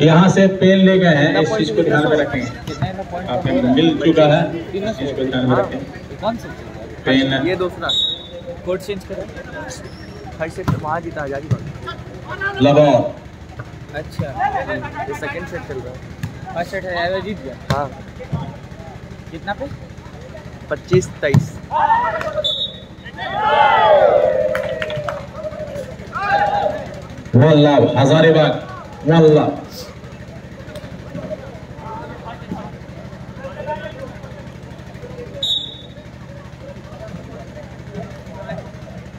यहाँ से पेन ले गए हैं इस चीज़ को ध्यान में रखें। आपने मिल चुका है इस चीज़ को ध्यान में रखें। पेन। ये दूसरा। कोड चेंज करो। थर्ड सेट वहाँ जीता आज़ादी अच्छा। ये सेकंड सेट चल रहा है। फ़र्स्ट सेट है जीत गया। हाँ। कितना पे? पच्चीस तेईस। वल्लाह हजारीबाग वल्लाह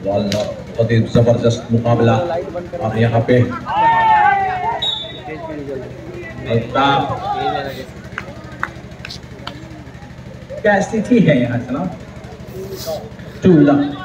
वल्लाह बहुत ही ज़बरदस्त मुकाबला और यहाँ पे तेज भी निकल रही अल्ताफ है। ये मेरा कैसे क्या स्थिति है यहाँ जनाब टू लाख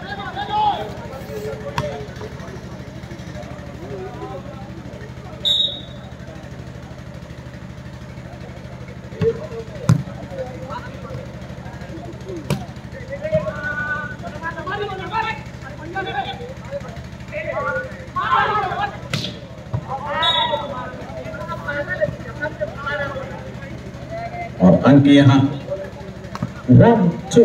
और अंक यहाँ वन टू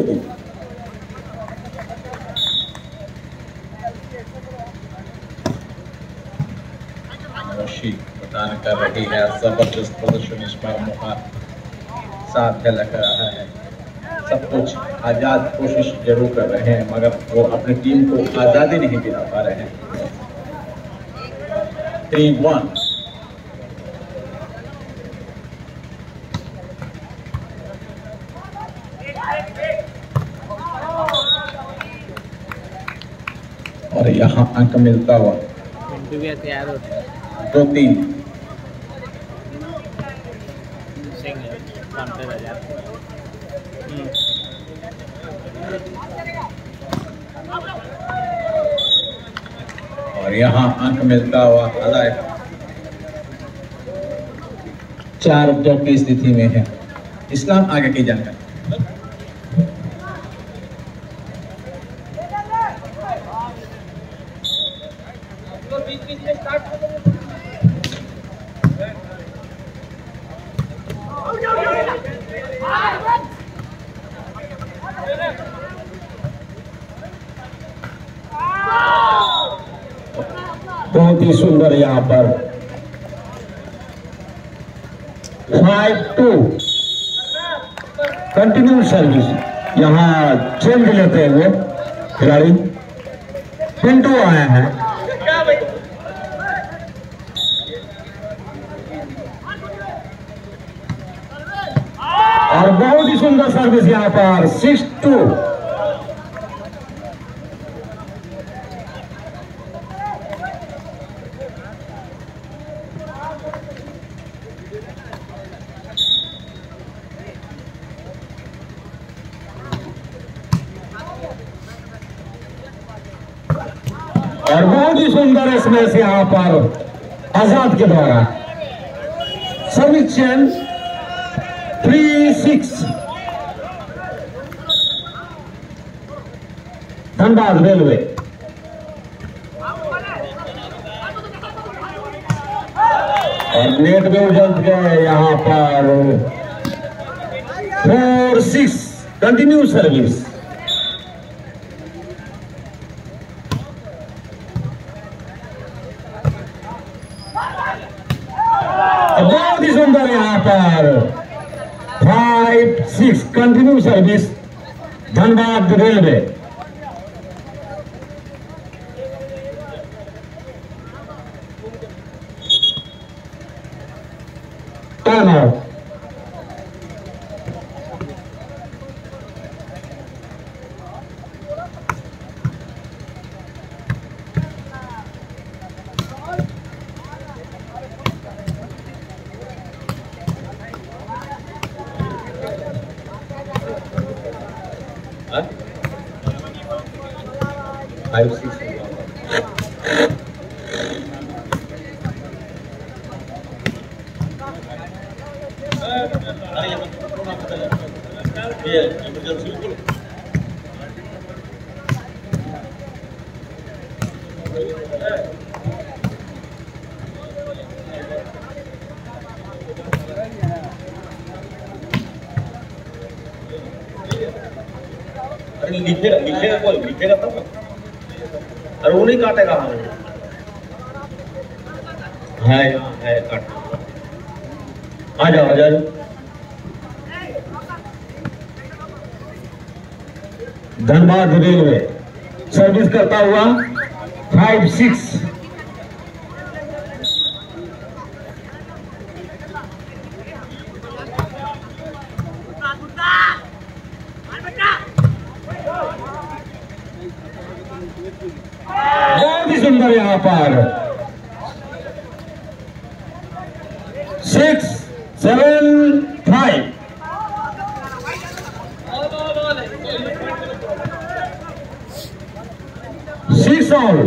प्रदान कर रही है, ज़बरदस्त प्रदर्शन इस बार मौका साथ लग रहा है। सब कुछ आज़ाद कोशिश ज़रूर कर रहे हैं, मगर वो अपनी टीम को आज़ादी नहीं दिला पा रहे हैं। थ्री वन और यहाँ अंक मिलता हुआ। दो तीन। और यहाँ अंक मिलता हुआ अदाय चार दो की स्थिति में है। इस्लाम आगे की जानकारी बहुत ही सुंदर यहाँ पर। फाइव टू कंटिन्यू सर्विस यहाँ चेंज लेते हुए खिलाड़ी। पिंटू आया है। और बहुत ही सुंदर सर्विस यहाँ पर। सिक्स टू बहुत ही सुंदर इसमें से यहाँ पर आज़ाद के द्वारा। Change three six Dhanbad railway. और नेट में उजल गए यहाँ पर। फोर सिक्स कंटिन्यू सर्विस बहुत सुंदर यहाँ पर five six continue service Dhanbad railway turn out five six लिखेगा आ जाओ आ जाओ। धनबाद रेलवे। सर्विस करता हुआ फाइव सिक्स बहुत ही सुंदर यहाँ पर six seven five six all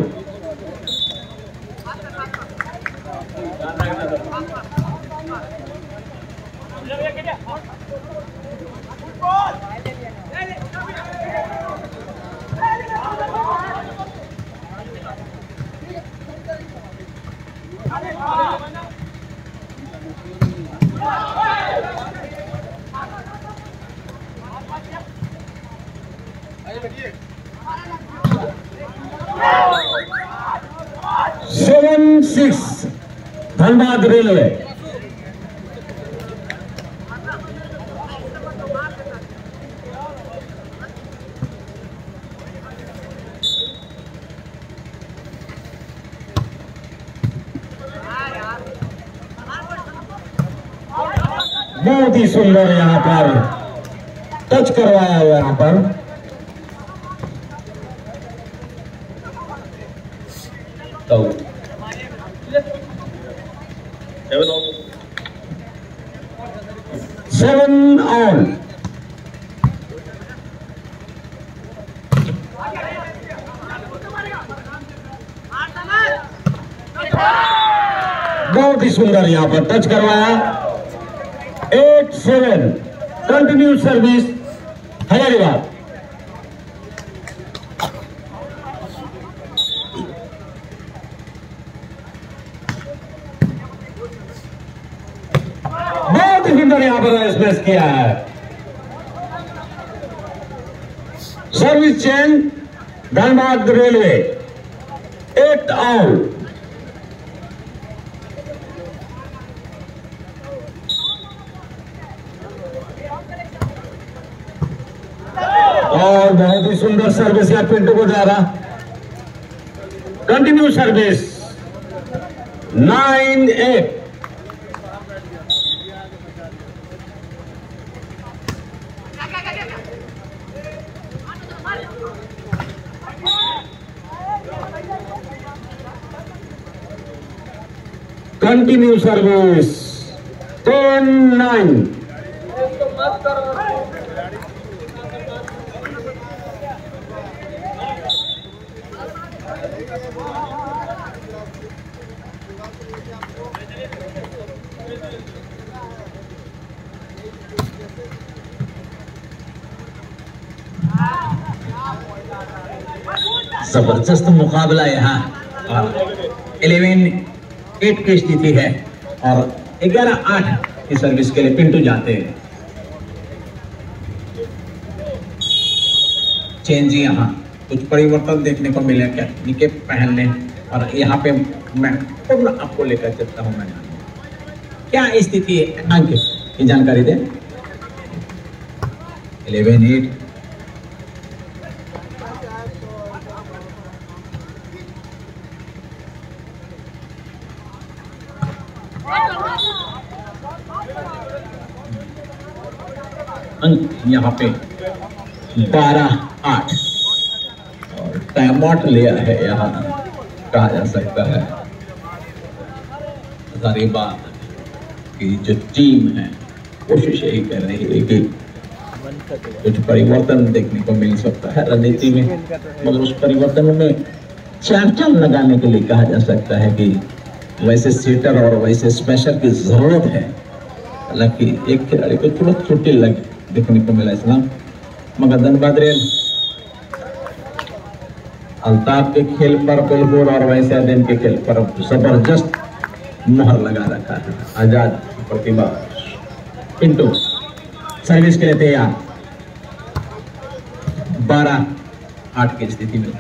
seven six Dhanbad railway बहुत ही सुंदर यहाँ पर टच करवाया यहाँ पर तो सेवन ऑन बहुत ही सुंदर यहाँ पर टच करवाया। Eight seven continue service Hazaribagh बहुत सुंदर यहाँ पर स्पेस किया है। Service change Dhanbad railway eight out और बहुत ही सुंदर सर्विस है पिंटू को जा रहा। Continue service nine eight continue service ten nine ज़बरदस्त मुकाबला यहाँ और इलेवन एट की स्थिति है, और ग्यारह आठ की सर्विस के लिए पिंटू जाते हैं। चेंज यहाँ कुछ परिवर्तन देखने को मिले क्या? निकेट पहनने, और यहाँ पे मैं पूर्ण आपको लेकर चलता हूँ मैदान क्या स्थिति है अंक की जानकारी दे? इलेवन एट अंक यहाँ पे बारह, आठ। और टाइम आउट लिया है यहाँ, कहा जा सकता है। सारी बात की जो टीम है कोशिश यही कर रही है कि कुछ परिवर्तन देखने को मिल सकता है रणनीति में। मगर उस परिवर्तन में चाँद लगाने के लिए कहा जा सकता है कि वैसे सीटर और वैसे स्पेशल की ज़रूरत है। हालाँकि एक खिलाड़ी को थोड़ा छुट्टी लग। देखने को मिला इस्लाम मगर धनबाद अल्ताफ के खेल पर बिल्कुल और वैसे दिन के खेल पर ज़बरदस्त मोहर लगा रखा है आज़ाद प्रतिभा पिंटू सर्विस के लिए तैयार बारह आठ की स्थिति में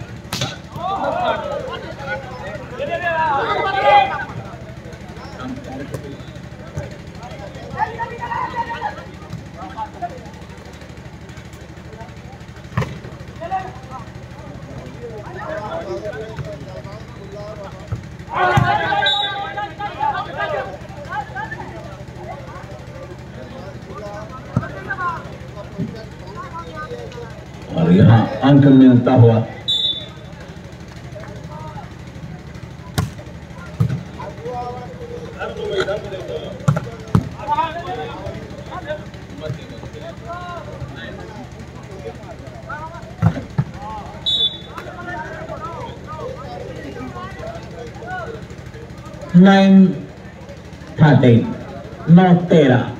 और यहाँ अंक मिलता हुआ नाइन थर्टीन नौ तेरह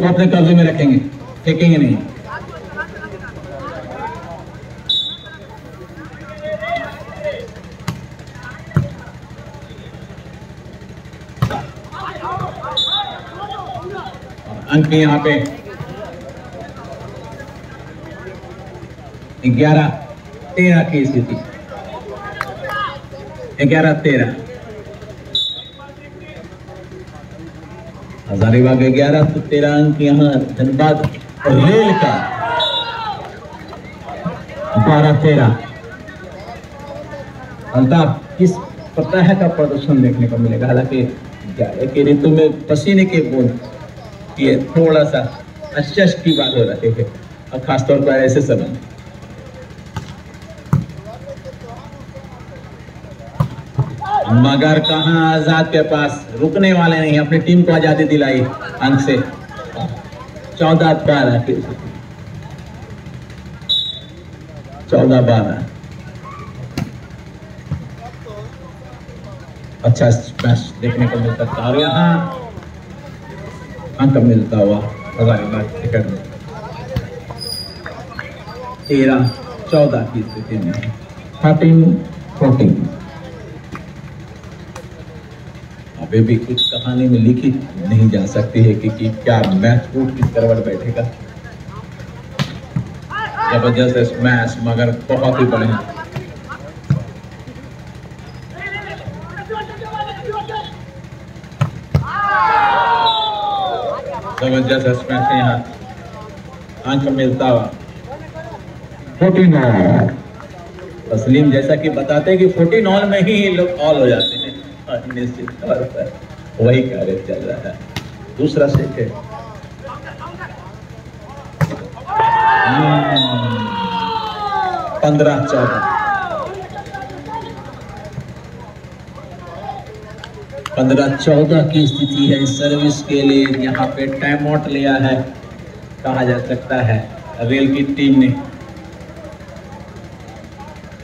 को अपने कब्जे में रखेंगे, फेंकेंगे नहीं। अंक यहाँ पे। ग्यारह, तेरह की स्थिति। ग्यारह, तेरह। हजारीबाग ग्यारह सौ तेरह अंक, यहाँ धनबाद रेल का। बारह तेरह। अल्ताफ, किस प्रकार का प्रदर्शन देखने को मिलेगा? हालाँकि के ऋतु में पसीने के बूंद ये थोड़ा सा आश्चर्य की बात हो रही है, और खासतौर पर ऐसे समय। मगर कहा आज़ाद के पास रुकने वाले नहीं, अपनी टीम को आज़ादी दिलाई अंक से। चौदह बारह चौदह बारह अच्छा मैच देखने को मिलता था। और यहाँ अंक मिलता हुआ हजारीबाग में तेरह, चौदह की स्थिति में। Thirteen, fourteen. अभी भी कुछ कहानी में लिखी नहीं जा सकती है कि, कि क्या मैच फूट किस करवट बैठेगा। ज़बरदस्त मैच मगर बहुत ही बढ़िया। ज़बरदस्त मैच यहाँ। अंक मिलता हुआ। फोर्टीन तस्लीम जैसा कि बताते हैं कि फोर्टीन ऑल में ही लोग ऑल हो जाते हैं। निश्चित तौर पर वही कार्य चल रहा है। दूसरा सेट है। पंद्रह, चौदह। पंद्रह, चौदह की स्थिति है इस सर्विस के लिए। यहाँ पे टाइम आउट लिया है। कहा जा सकता है। रेल की टीम ने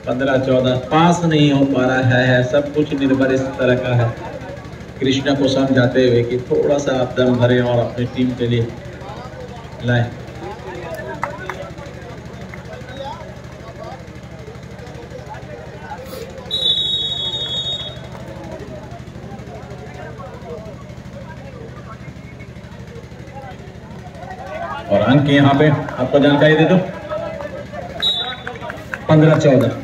पंद्रह चौदह, पास नहीं हो पा रहा है है, सब कुछ निर्भर इस तरह का है। कृष्णा को समझाते हुए कि थोड़ा सा आप दम भरें और अपनी टीम के लिए लाए। और अंक यहाँ पे आपको जानकारी दे दो? पंद्रह चौदह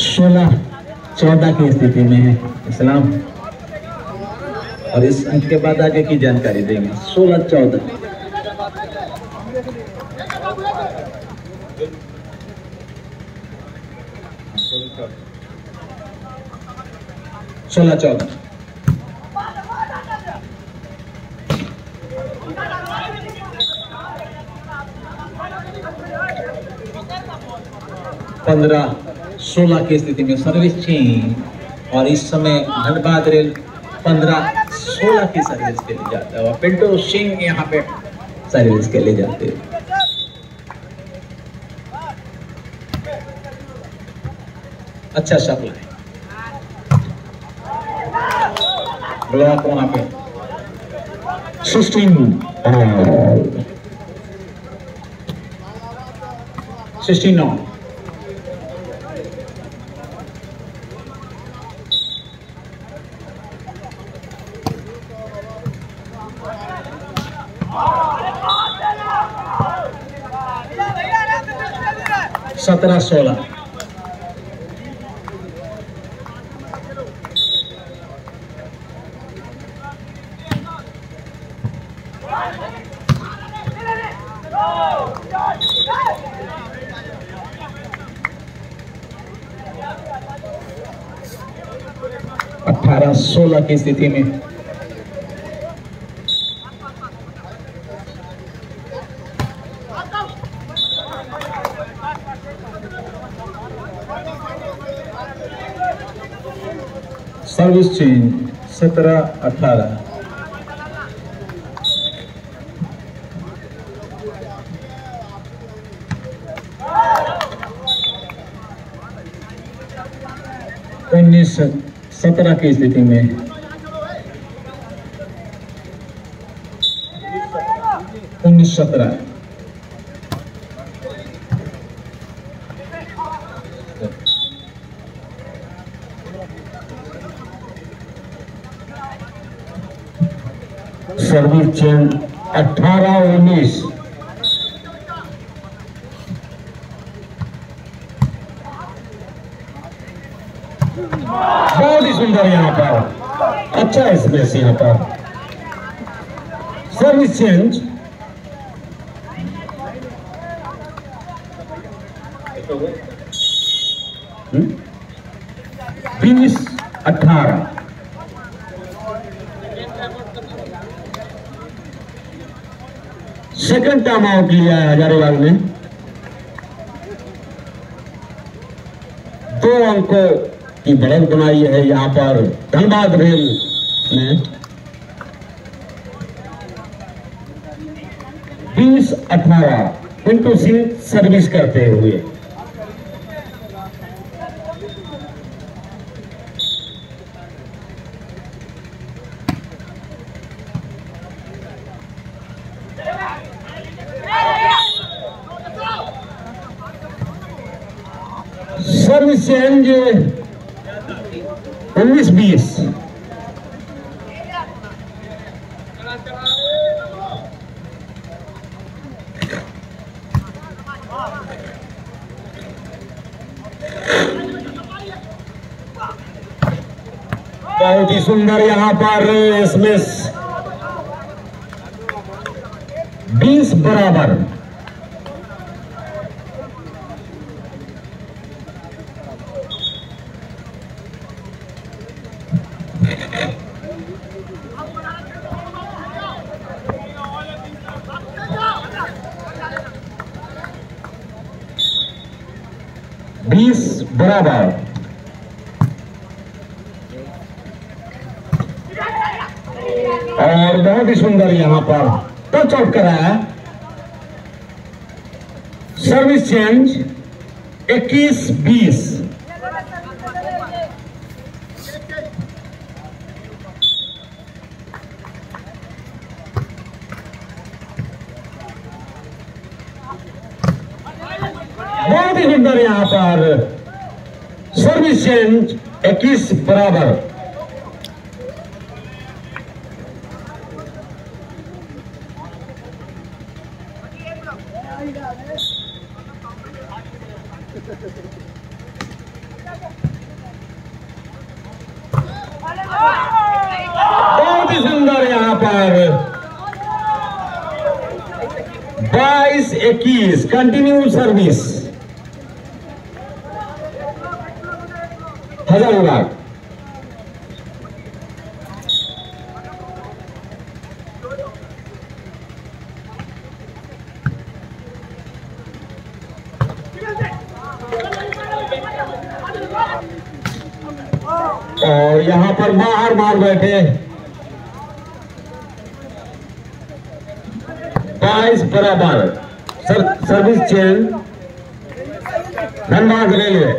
सोलह चौदह की स्थिति में है। इस्लाम। और इस अंक के बाद आगे की जानकारी देंगे। सोलह चौदह। सोलह चौदह। पंद्रह। सोलह की स्थिति में सर्विस चेंज और इस समय धनबाद रेल पंद्रह सोलह की सर्विस के लिए जाता है और पिंटू सिंह यहाँ पे सर्विस के लिए जाते हैं। अच्छा सप्लाई। ब्लॉक वहाँ पे? 16 all. 16 नौ। सत्रह सोलह। अठारह सोलह की स्थिति में सर्विस चेंज सत्रह अठारह। उन्नीस सत्रह की स्थिति में। उन्नीस सत्रह। सर्विस चेंज 18 19 बहुत ही सुंदर यहाँ पर। अच्छा है स्पेस यहाँ पर। सर्विस चेंज बीस, अठारह। सेकंड टाइम आउट लिया है हजारीबाग ने। दो अंकों की बढ़त बनाई है यहाँ पर। धनबाद रेल ने। बीस अठारह इंटू सिंह सर्विस करते हुए सर्विस चेंज उन्नीस बीस बहुत ही सुंदर यहाँ पर इसमें बीस बराबर बीस बराबर और बहुत ही सुंदर यहाँ पर टच आउट कराया सर्विस चेंज 21 बीस। बहुत ही सुंदर यहाँ पर। सर्विस चेंज 21 बराबर बहुत ही सुंदर पर बाईस इक्कीस कंटिन्यू सर्विस हजारीबाग और यहाँ पर बाहर मार बैठे। बराबर sir, service chain Dhanbad railway.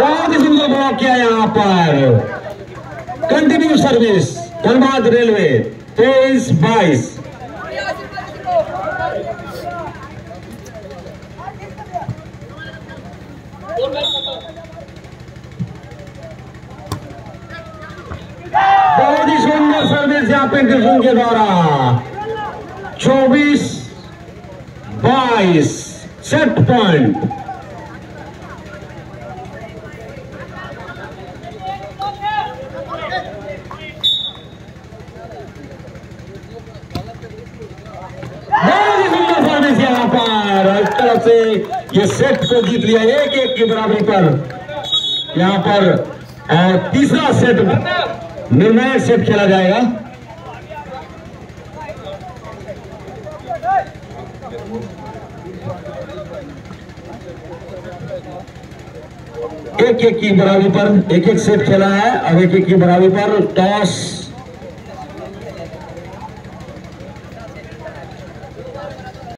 बहुत सुंदर ब्लॉक किया यहाँ पर? कंटिन्यू सर्विस धनबाद रेलवे तेईस बाईस। पे इंटरव्यू के द्वारा चौबीस बाईस सेट पॉइंट पर से ये सेट को जीत लिया, एक एक की बराबरी पर। यहाँ पर और तीसरा सेट निर्णायक सेट खेला जाएगा। एक एक की बराबरी पर एक एक सेट खेला है। अब एक एक की बराबरी पर टॉस।